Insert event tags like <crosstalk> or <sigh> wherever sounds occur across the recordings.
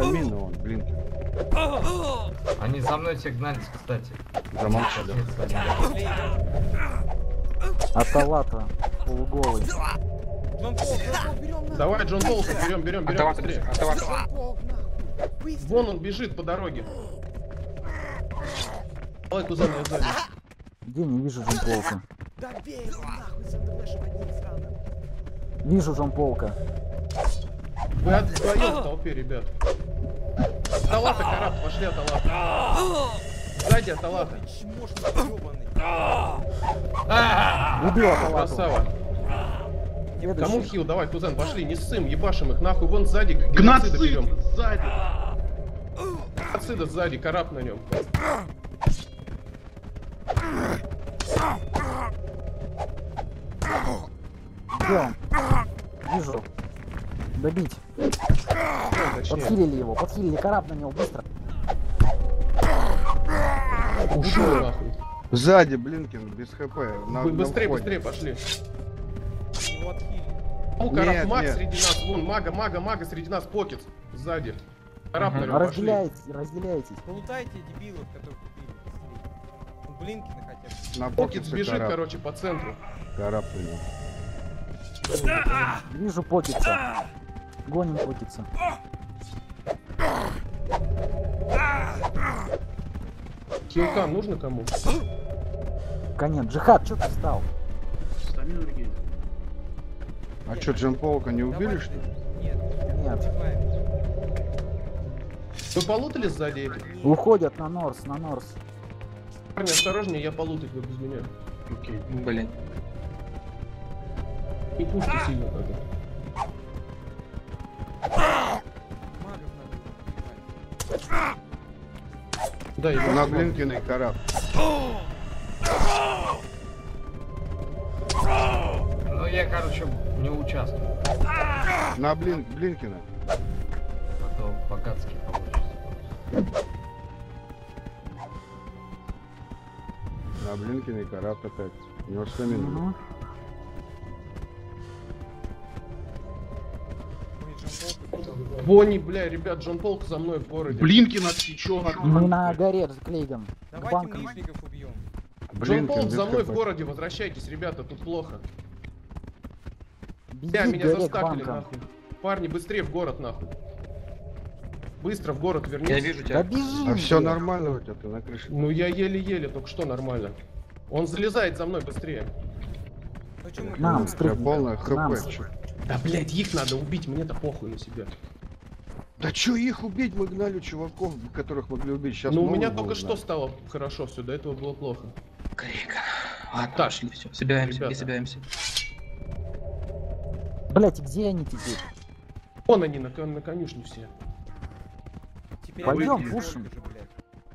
стамина он, блин. Они за мной сигналят, кстати. Замолчали. Аталата. Полуголый. Джон Джон. Давай, Джон Полсон, берем, берем, берем Атавата, быстрее. Джон. Быстро. Вон он бежит по дороге. Давай, кузен, я сзади. Где не вижу Джамполка? Да бей его нахуй Вы от- вдвоем в толпе, ребят. Аталата, карат, пошли Аталата. Сзади Аталата. Ты чмошник ёбаный. Убил Аталату. Красава. Кому хил? Давай, кузен, пошли, не ссым, ебашим их, нахуй, вон сзади геноцида берем. сзади! Геноцида сзади, карат на нем. Он? Вижу. Добить. Ну. Подхилили его, подхилили. Караб на него, быстро. Ушел нахуй. Сзади, Блинкин, без хп. На, Вы на быстрее, быстрее пошли. Его отхили. Ну, Нет, маг нет. среди нас, вон, мага, мага, мага среди нас, покет. Сзади. Карат на Ага. нем пошли. Разделяйтесь, разделяйтесь. Полутайте дебилов, которые купили. быстрее. Ну, Блинкины хотя бы. На Покет покете бежит, караб. короче, по центру. Караб на него. Вижу покица. Гоним покица. Хилкан нужно кому? Конец. Джихад, что ты встал? А что, Джон Полка не убили, что ли? Нет, Нет. убиваем. Вы полутали сзади? Уходят на Норс, на Норс. Парни, осторожнее, я полутать вы без меня. Окей, блин. Не пушьте сильно надо. Да, его На Блинкина и караб. Ну я, короче, не участвую. На Блин, Блинкина. А то по-гадски получится. На Блинкина и караб опять. У него стамина. Мгм. Ой, Бонни, бля, ребят, Джон Полк за мной в городе. Блинкин отсечен. Мы на горе с Клейгом. К Давайте банкам. мышников убьем. Джон Полк за мной в городе, возвращайтесь, ребята, тут плохо. Беги Бля, меня застакали, нахуй. Парни, быстрее в город, нахуй. Быстро в город Я вернитесь. вижу Да тебя. бежи! А все нормально у тебя, ты на крыше. Ну я еле-еле, только что нормально. Он залезает за мной быстрее. Нам, полное Нам. хп. Да, блядь, их надо убить, мне-то похуй на себя. Да чё их убить? Мы гнали чуваков, которых могли убить. Сейчас ну, у меня только что стало хорошо, все, до этого было плохо. Крейка. Ладно, Так, пошли, все. Собираемся, ребята. и собираемся. Блять, где они теперь? Вон они на, кон- на конюшне все. Теперь Пойдем, пушим.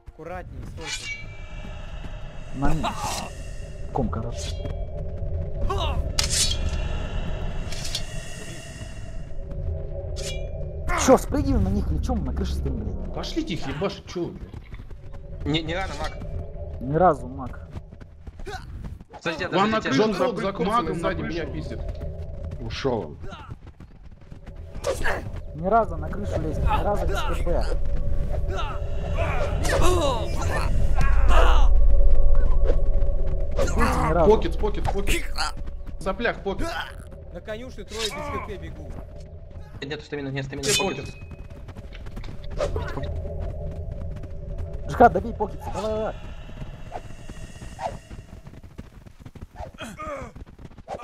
Аккуратнее, столько. На ком, короче. Чё, спрыгиваем на них или чё мы на крыше стоим, блядь? Пошлите их ебашить, чё вы, блядь? Не, не рано, маг. Ни разу, маг. Тебя, Вам на крышу Джон закопанный магом сзади меня пиздит. Ушел он. Ни разу на крышу лезть, ни разу без КП. Покет, покет, покет. Соплях, покет. На конюшне трое без КП бегу. Нет стамина, нет стамина. Покет. покет? Джихад, добей покетса, давай, давай.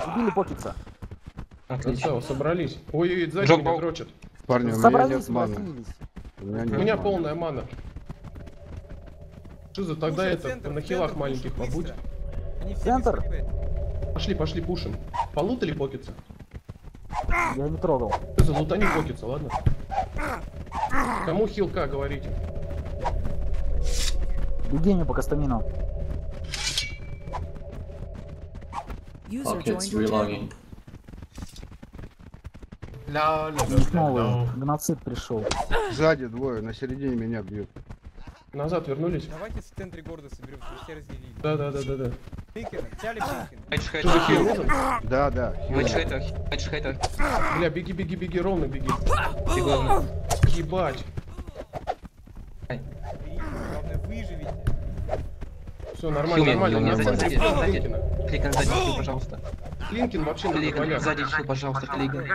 Убили покетса. Отлично. Красава, собрались. Ой-ой-ой, сзади меня дрочат. Парни, у меня нет маны. У меня У нет меня маны. полная мана. Что за тогда Пушим это, центр, на хилах центр маленьких побудь. все Центр. Пошли, пошли, пушим. Полутали покетса? Я не трогал. Ты залутани покетса, ладно? Кому хилка, говорите? Евгению по Кастамину. User joined your channel. У них новый геноцид пришел. Сзади двое, на середине меня бьют. Назад вернулись? Давайте в центре города соберемся, все разделили. Да, да, да, да, да. Блинкина, взяли за нужен? Да, да. Мэтч хейтер. Бля, беги, беги, беги, ровно беги. Ты главное. Ебать. Все, нормально, Хил, нормально. центре сзади, сзади. Блинкина. Кликан сзади, хил, пожалуйста. Клинкин вообще Кликан, сзади хил, пожалуйста, Кликан.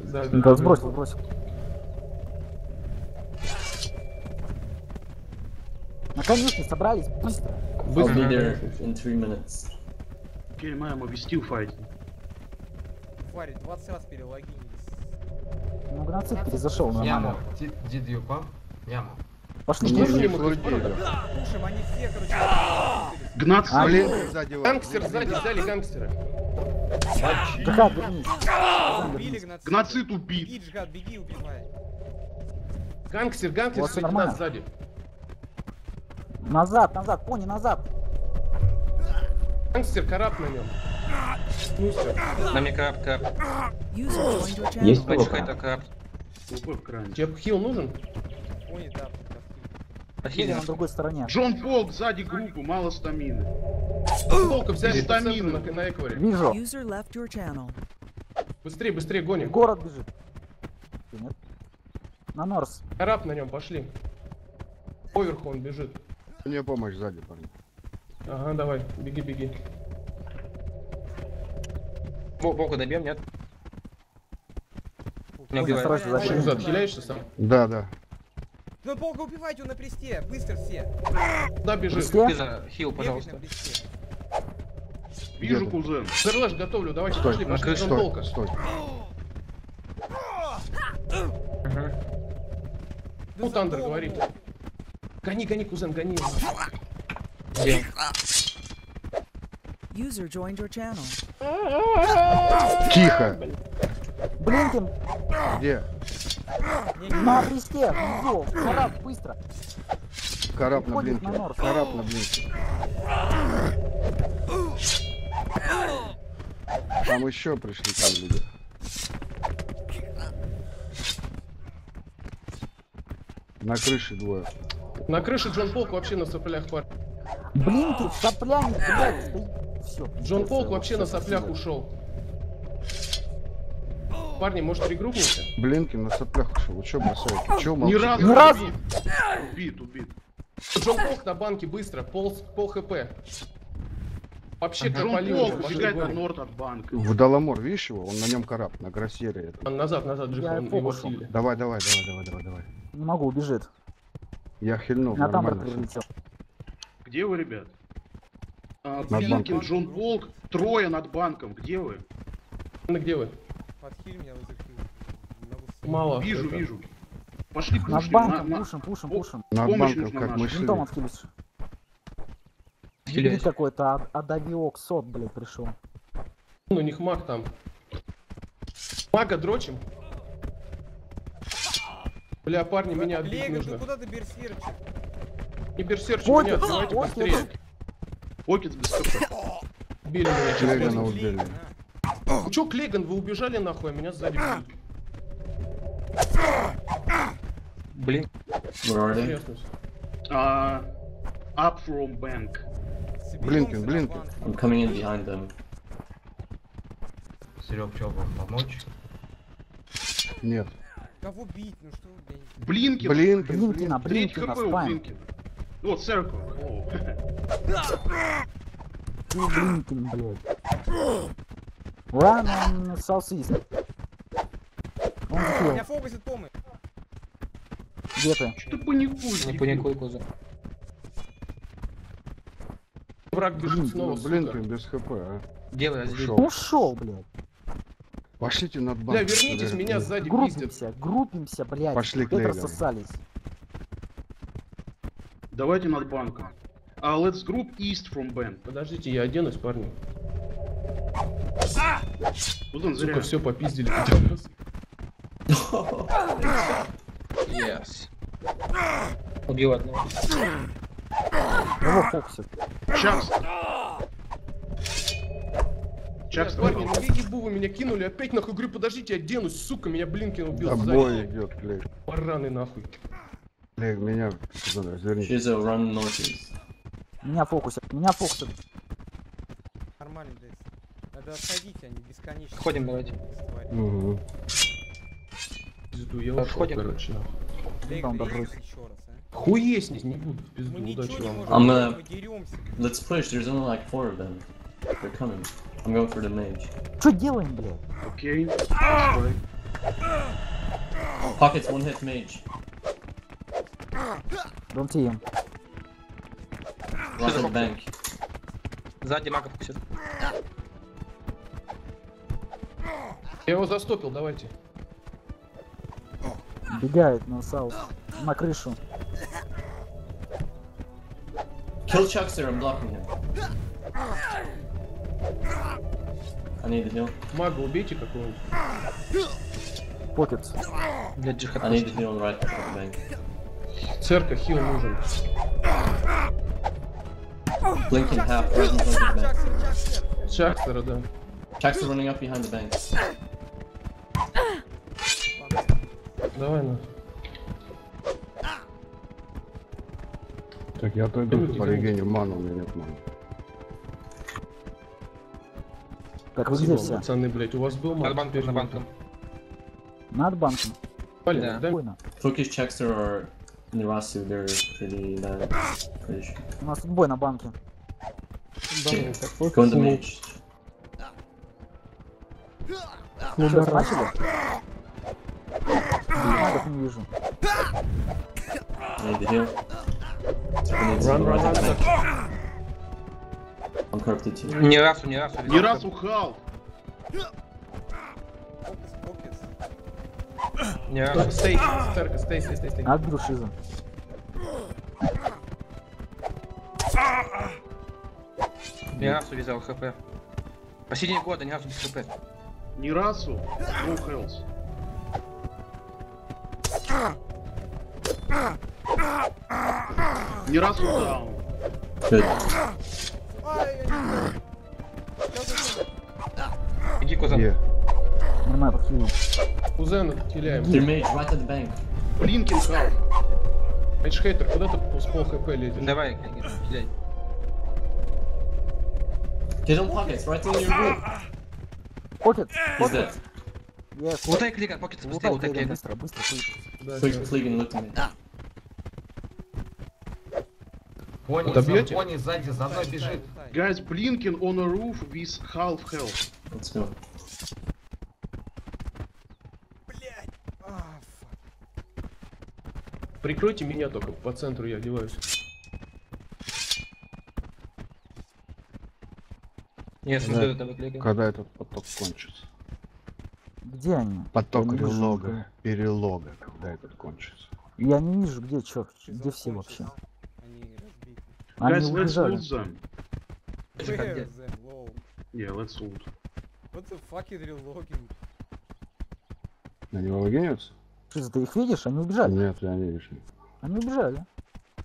Да, да, Да, сбросил, сбросил. На конюшне собрались, быстро. I'll Быстро. be there in three minutes. Okay, ma'am, we still fighting. Твари, 20 раз перелогинились. Ну, гноцид перезашел нормально. Did, did you come? Яму. Пошли, Не мы флудили. Пушим, они все, короче, перелогинились. Гнат А, Блин, сзади. Гангстер сзади, взяли гангстера. Гноцид убит. Беги, убивай. Гангстер, гангстер сзади. Назад, назад, пони, назад. Гангстер, карат на нем. Снюстер. На мне your channel. Есть плохо. это кране. Тебе хил нужен? Пони, да, Ахилл. на другой стороне. Джон Полк сзади группу, мало стамины. Толка взяли по Стамину. на, на экваре. Вижу. Быстрее, быстрее гоним. город бежит. Нет? На Норс. Карат на нем, пошли. Поверху он бежит. Мне помощь сзади, парни. Ага, давай, беги, беги. Волку добьем, нет? Не убивай. зачем? отхиляешься сам? Да, да. Ну, полка, убивайте его на престе, быстро все. Куда бежит? Все? Ты хил, пожалуйста. Вижу, кузен. Зерлэш готовлю, давайте Стой, пошли, пошли, Стой, Полка. стой. Ну, за Тандер говорит. Гони, гони, кузен, гони. Где? User joined your channel. Тихо. Блинкин, Где? на кресте, внизу. Карат, быстро. Караб на блинке. Караб на блинке. Там еще пришли там люди. На крыше двое. На крыше Джон Полк вообще на соплях пар. Блинкин, сопляник, блядь, стоит. Все. Джон Полк вообще на соплях ушел. Парни, может регруппнемся? Блинкин на соплях ушел. Вы че бросаете? Че Ни молчите? разу Ни не разу? убит. Убит, убит. Джон Полк на банке быстро, пол, пол хп. Вообще Ага. Джон Полк убегает на норд от банка. В Даламор, видишь его? Он на нем караб, на гроссере. это. Назад, назад, Джих, Я он его. Давай, давай, давай, давай, давай, давай. Не могу, убежит. Я хильнул, На нормально. прилетел. Где вы, ребят? А, Над Блинкин. Джон Полк, трое над банком. Где вы? Где вы? Подхиль меня. Мало. Вижу, это. вижу. Пошли Над пушим. банком, на- пушим, пушим, пушим. Над банком, нужна как наша. мы шли. Видит Хиляюсь. какой-то ад- адавиок сот, блядь, пришел. Ну, у них маг там. Мага дрочим. Бля, парни, меня отбить Лего, ты куда ты берсерчик? Не берсерчи Ой, меня, ты- отбивайте ой, быстрее. Покет без. Били меня сейчас. Клегана блядь. убили. Ну чё, Клеган, вы убежали нахуй, а меня сзади били. Блин. Интересно. А, Up from bank. Блинкин, Блинкин. I'm coming in behind them. Серег, что вам помочь? Нет. Кого бить? Ну что, блядь? Блинкин. Блинкин, у спаем. Блинкина. Вот, церковь. Блинкин, блядь. Run on southeast. Он захилил. Меня фокусит помощь. Где ты? Что ты паникуешь? Не паникуй, кузов. Враг бежит Блин, снова, Ну. Блинкин без хп, а. Я здесь. Ушел. Ушел, блядь. Пошлите над банком. Бля, вернитесь, меня сзади пиздят. Группимся, группимся, блядь. Пошли к Лейлам. рассосались. Давайте над банком. А let's group east from bank. Подождите, я оденусь, парни. Кузен, зря. Сука, все попиздили. <laughs> Yes. Убил одного. Фокусит. Чакс. Чакс, парни, ну ебу, вы меня кинули, опять нахуй говорю, подождите, оденусь, сука, меня Блинкин убил бой идет, Клей. Бараны нахуй. Клей, меня разверните. Shizu, run northeast. Меня фокусит, меня фокусит. Нормально, блядь. Надо отходить, они бесконечно. Отходим, давайте. Угу. Пизду, я ушел, Отходим. короче, нахуй. Там добрось. а. Хуесни, не буду, пизду, Мы удачи не вам. I'm, сделать, uh. Let's push. There's only like four of them. They're coming. I'm going for the mage. Что делаем, блядь? Okay. Pockets one hit mage. Don't see him. Rocket bank. Сзади мага фокусит. Я его застопил, давайте. Бегает на саус. На крышу. Kill Chuckster. I'm blocking him. I need a heal. Мага убейте какого-нибудь. Покетс. Для джихад. I need a heal right at the bank. Церковь, хил нужен. Blinking half. Right in front of the bank. Шахтера, да. Chuckster running up behind the bank. Давай на. Так, я отойду по регению ману, у меня нет маны. Так, вы все? пацаны, блядь, у вас был маг? Над банком, над банком. Над банком. Блин, Да. Спокойно. Focus Chuckster or They're pretty bad. Pretty sure. У нас тут бой на банке. The mage. Что, начали? Не вижу. Need to Run, run, run. too. Не разу, не разу. Не раз ухал. Фокус. Не Так, разу. Стей, церковь, стей, стей, стей, стей. Отбил шиза. Не разу вязал хп. Последние годы ни разу без хп. Ни разу. No health. Ни разу даун. Good. Ай, я не знаю. Сейчас Иди. Где? Нормально, подхилил. Кузена теряем. They're mage right at the bank. Блинкин хал. Эйджхейтер, куда ты с пол хп лезешь? Давай, кидай. Get on pockets right in your group. Покет! He's dead. Yes. Лутай клика, покет, быстрее, Лутай, лутай Клейден, клика. быстро, быстро, me. Пони, Добьете? за, пони сзади за мной лутай, бежит. лутай. Guys, Blinking on a roof with half health. Let's go. Блядь. А, фак. Прикройте меня только, по центру я одеваюсь. Я Да. смотрю, это. Когда этот поток кончится? Где они? Поток Я вижу. Перелога, когда этот кончится. Я не вижу, где, чё, где все вообще? Они разбиты. Они Guys, let's убежали. loot them. Where? Lol. Yeah, let's loot. What the fuck is relogging? Они логиняются? Шиза, ты их видишь? Они убежали. Нет, я не вижу. Они убежали.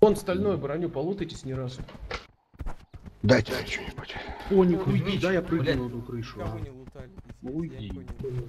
Вон стальную броню, полутайтесь ни разу. Дайте мне что-нибудь. Пони, Кузьмич, уйди, да, я блядь. прыгну на эту крышу. Кого не лутали? Я не уйди. понял.